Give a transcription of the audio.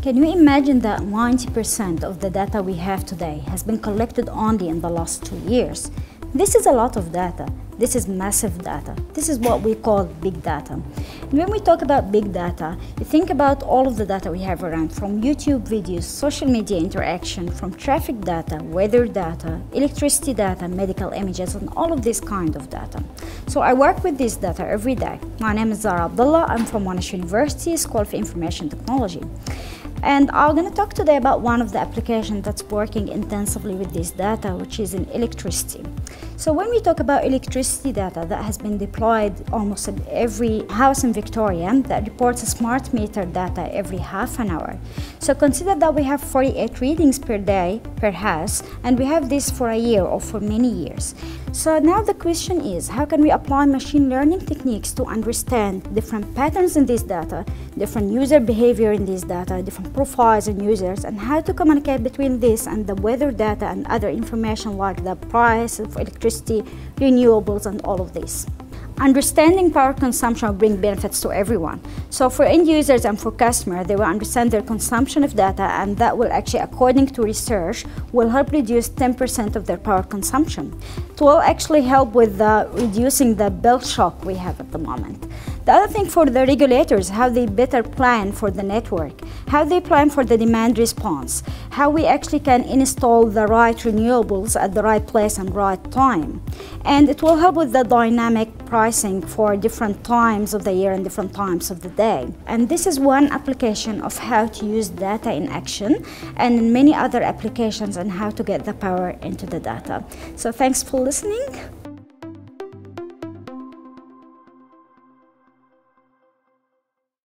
Can you imagine that 90% of the data we have today has been collected only in the last two years? This is a lot of data. This is massive data. This is what we call big data. And when we talk about big data, you think about all of the data we have around from YouTube videos, social media interaction, from traffic data, weather data, electricity data, medical images, and all of this kind of data. So I work with this data every day. My name is Zahraa Abdullah. I'm from Monash University, School of Information Technology. And I'm going to talk today about one of the applications that's working intensively with this data, which is in electricity. So when we talk about electricity data that has been deployed almost in every house in Victoria that reports a smart meter data every half an hour. So consider that we have 48 readings per day per house, and we have this for a year or for many years. So now the question is, how can we apply machine learning techniques to understand different patterns in this data, different user behavior in this data, different profiles and users, and how to communicate between this and the weather data and other information like the price of electricity, renewables, and all of this. Understanding power consumption will bring benefits to everyone. So for end users and for customers, they will understand their consumption of data and that will actually, according to research, will help reduce 10% of their power consumption. It will actually help with the reducing the bill shock we have at the moment. The other thing for the regulators, how they better plan for the network, how they plan for the demand response, how we actually can install the right renewables at the right place and right time. And it will help with the dynamic pricing for different times of the year and different times of the day. And this is one application of how to use data in action and many other applications on how to get the power into the data. So thanks for listening.